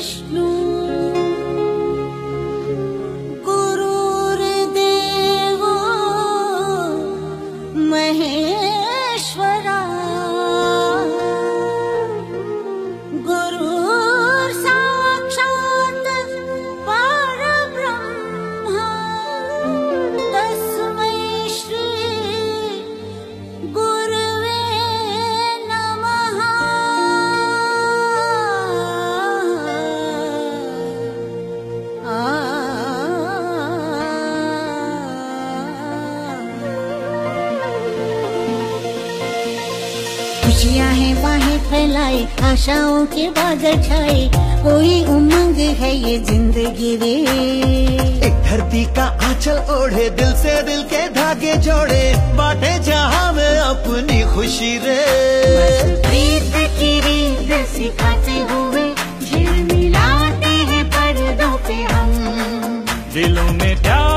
Vishnu खुशियाँ हैं बाहें फैलाई आशाओं के बादल छाए। कोई उमंग है ये ज़िंदगी रे। एक धरती का आंचल ओढ़े दिल से दिल के धागे जोड़े बाटे जहाँ में अपनी खुशी रे। प्रीत की रीत सिखाते हुए झिलमिलाते हैं पर्दों पे हम। दिलों में प्यार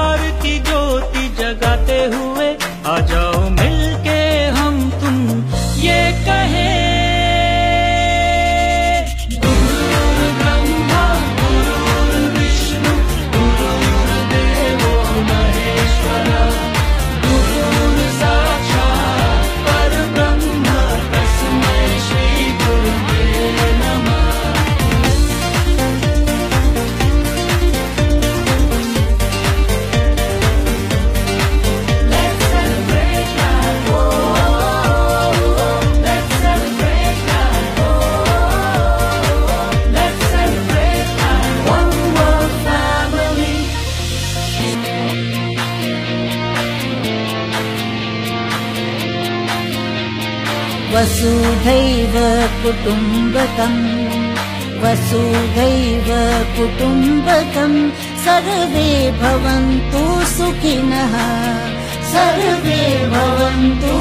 वसुधैव कुटुम्बकम् वसुधैव कुटुम्बकम् सर्वे भवन्तु सुखिनः सर्वे भवन्तु